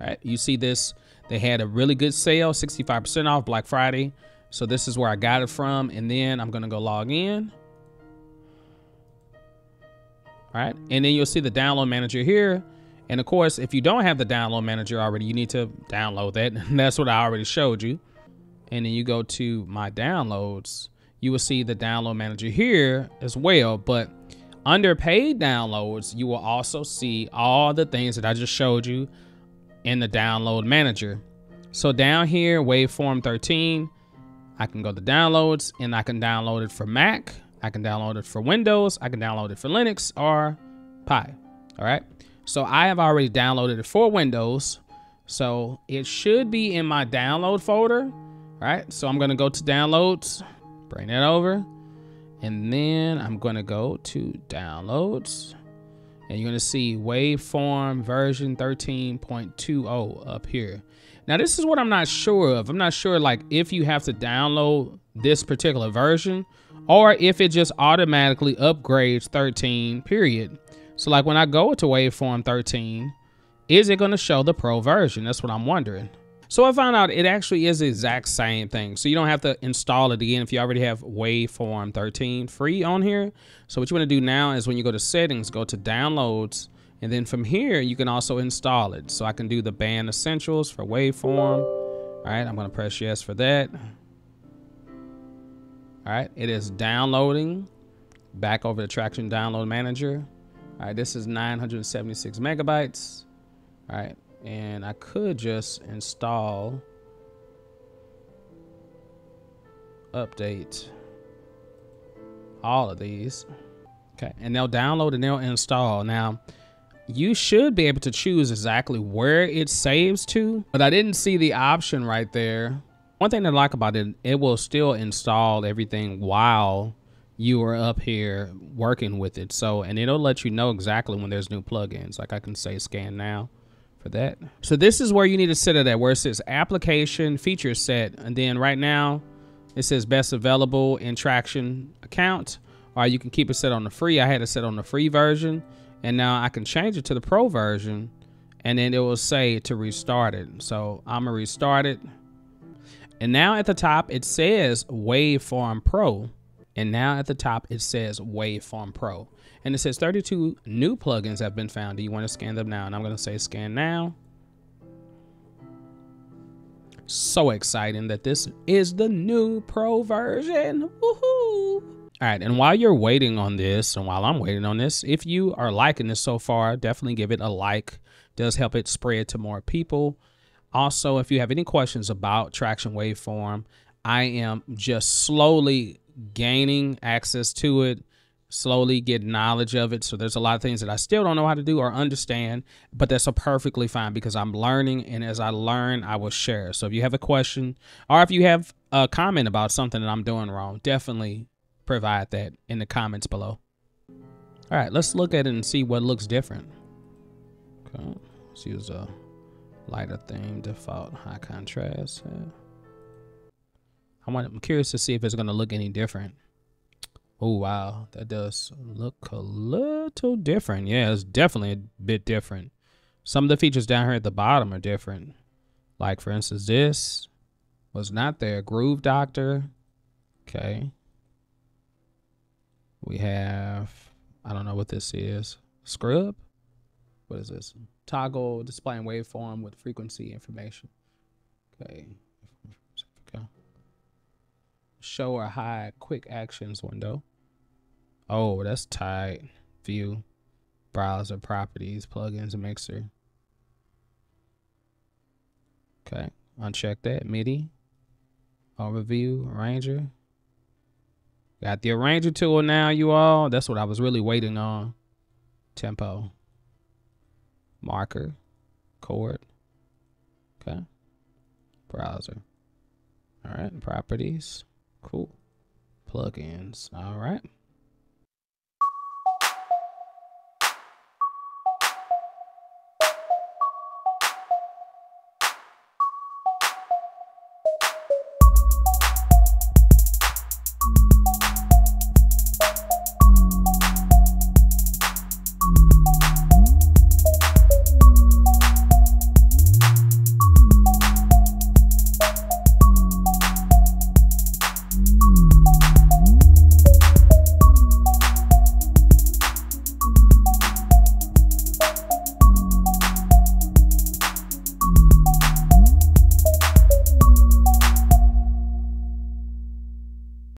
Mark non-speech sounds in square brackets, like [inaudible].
Right, you see this? They had a really good sale, 65% off Black Friday. So this is where I got it from. And then I'm gonna go log in. All right, and then you'll see the download manager here. And of course, if you don't have the download manager already, you need to download that. [laughs] That's what I already showed you. And then you go to my downloads, you will see the download manager here as well. But under paid downloads, you will also see all the things that I just showed you in the download manager. So down here, waveform 13, I can go to downloads and I can download it for Mac. I can download it for Windows. I can download it for Linux or Pi. All right. So I have already downloaded it for Windows. So it should be in my download folder. All right. So I'm going to go to downloads, bring that over. And then I'm going to go to downloads and you're going to see waveform version 13.20 up here. Now, this is what I'm not sure of. I'm not sure like if you have to download this particular version or if it just automatically upgrades 13 period. So like when I go to waveform 13, is it going to show the pro version? That's what I'm wondering. So I found out it actually is the exact same thing. So you don't have to install it again if you already have Waveform 13 free on here. So what you want to do now is when you go to settings, go to downloads, and then from here, you can also install it. So I can do the band essentials for Waveform. All right, I'm going to press yes for that. All right, it is downloading back over the Tracktion Download Manager. All right, this is 976 megabytes. All right, and I could just install update all of these. Okay and they'll download and they'll install. Now you should be able to choose exactly where it saves to but I didn't see the option right there. One thing I like about it it will still install everything while you are up here working with it. So and it'll let you know exactly when there's new plugins. Like I can say scan now for that. So this is where you need to set it at, where it says application feature set. And then right now it says best available in Tracktion account, or you can keep it set on the free. I had it set on the free version and now I can change it to the pro version and then it will say to restart it. So I'm gonna restart it. And now at the top, it says Waveform Pro. And now at the top, it says Waveform Pro and it says 32 new plugins have been found. Do you want to scan them now? And I'm going to say scan now. So exciting that this is the new pro version. Woohoo! All right, and while you're waiting on this, and while I'm waiting on this, if you are liking this so far, definitely give it a like. It does help it spread to more people. Also, if you have any questions about Tracktion Waveform, I am just slowly gaining access to it slowly get knowledge of it. So there's a lot of things that I still don't know how to do or understand, but that's a perfectly fine because I'm learning. And as I learn, I will share. So if you have a question or if you have a comment about something that I'm doing wrong, definitely provide that in the comments below. All right, let's look at it and see what looks different. Okay, let's use a lighter theme, default high contrast. I want, I'm curious to see if it's going to look any different. Oh, wow. That does look a little different. Yeah, it's definitely a bit different. Some of the features down here at the bottom are different. Like, for instance, this was not there. Groove Doctor. Okay. We have, I don't know what this is. Scrub? What is this? Toggle displaying waveform with frequency information. Okay. okay. Show or hide quick actions window. Oh, that's tight. View, browser properties, plugins, mixer. Okay, uncheck that. MIDI, overview, arranger. Got the arranger tool now, you all. That's what I was really waiting on. Tempo, marker, chord. Okay, browser. All right, properties. Cool. Plugins. All right.